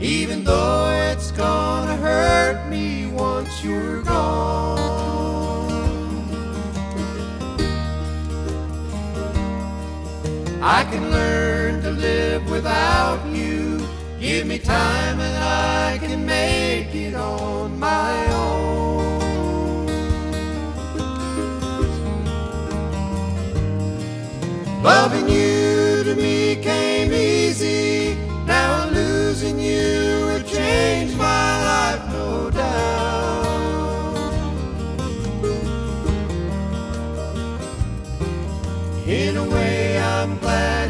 even though it's gonna hurt me once you're gone. I can learn to live without you. Give me time and I can make it on my own.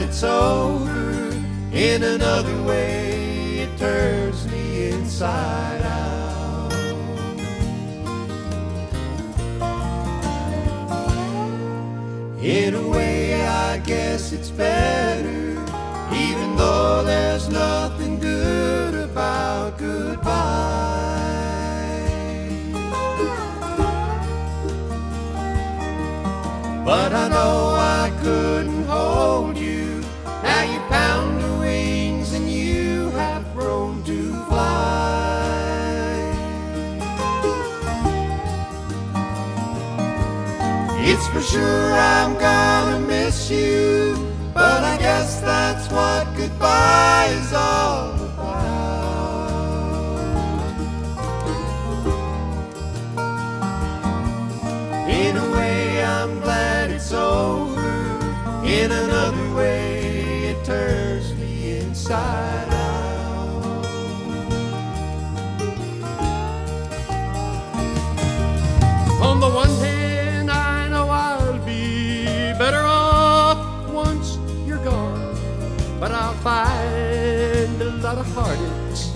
It's over. In another way, it turns me inside out. In a way, I guess it's better, even though there's nothing good about goodbye. But I know I couldn't hold It's for sure I'm gonna miss you, but I guess that's what goodbye is all about. In a way, I'm glad it's over. In another way, it turns me inside out. On the one hand, but I'll find a lot of heartaches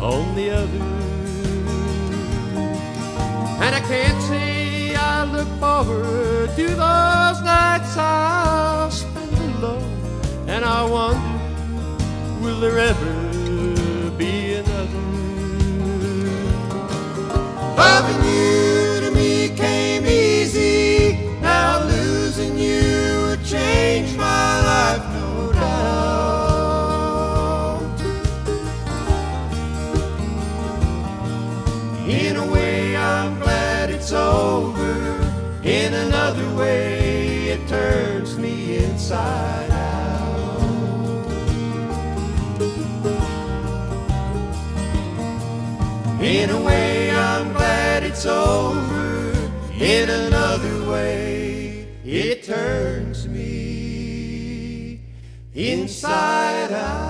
on the other. And I can't say I look forward to those nights I'll spend alone, and I wonder, will there ever be another? Loving you In a way, I'm glad it's over. In another way, it turns me inside out. In a way, I'm glad it's over. In another way, it turns me inside out.